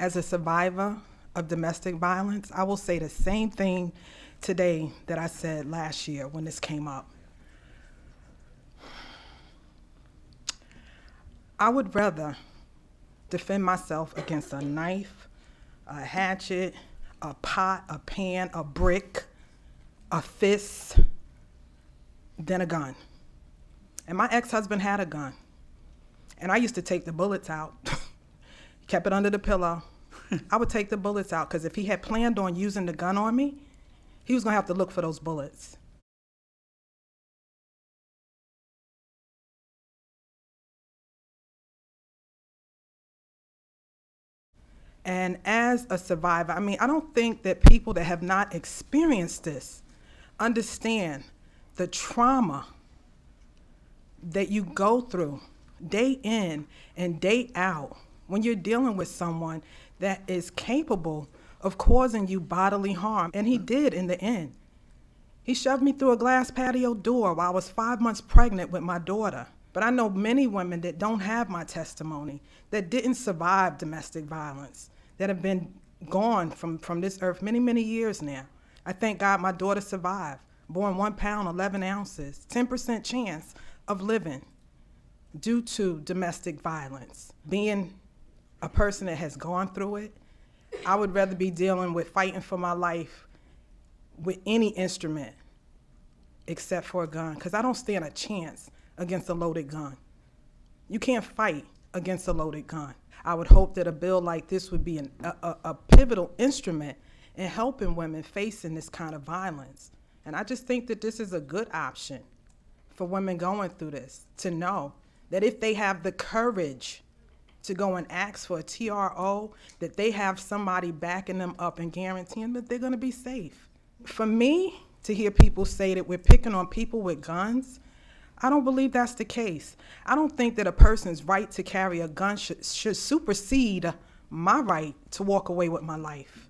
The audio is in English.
as a survivor of domestic violence, I will say the same thing today that I said last year when this came up. I would rather defend myself against a knife, a hatchet, a pot, a pan, a brick, a fist, than a gun. And my ex husband had a gun. And I used to take the bullets out, kept it under the pillow. I would take the bullets out because if he had planned on using the gun on me, he was going to have to look for those bullets. And as a survivor, I mean, I don't think that people that have not experienced this understand the trauma that you go through day in and day out when you're dealing with someone that is capable of causing you bodily harm. And he did in the end. He shoved me through a glass patio door while I was five months pregnant with my daughter. But I know many women that don't have my testimony, that didn't survive domestic violence, that have been gone from, from this earth many, many years now. I thank God my daughter survived, born one pound, 11 ounces, 10% chance of living due to domestic violence. Being a person that has gone through it, I would rather be dealing with fighting for my life with any instrument except for a gun, because I don't stand a chance against a loaded gun. You can't fight against a loaded gun. I would hope that a bill like this would be an, a, a, a pivotal instrument in helping women facing this kind of violence. And I just think that this is a good option for women going through this to know that if they have the courage to go and ask for a TRO, that they have somebody backing them up and guaranteeing that they're going to be safe. For me to hear people say that we're picking on people with guns, I don't believe that's the case. I don't think that a person's right to carry a gun should, should supersede my right to walk away with my life.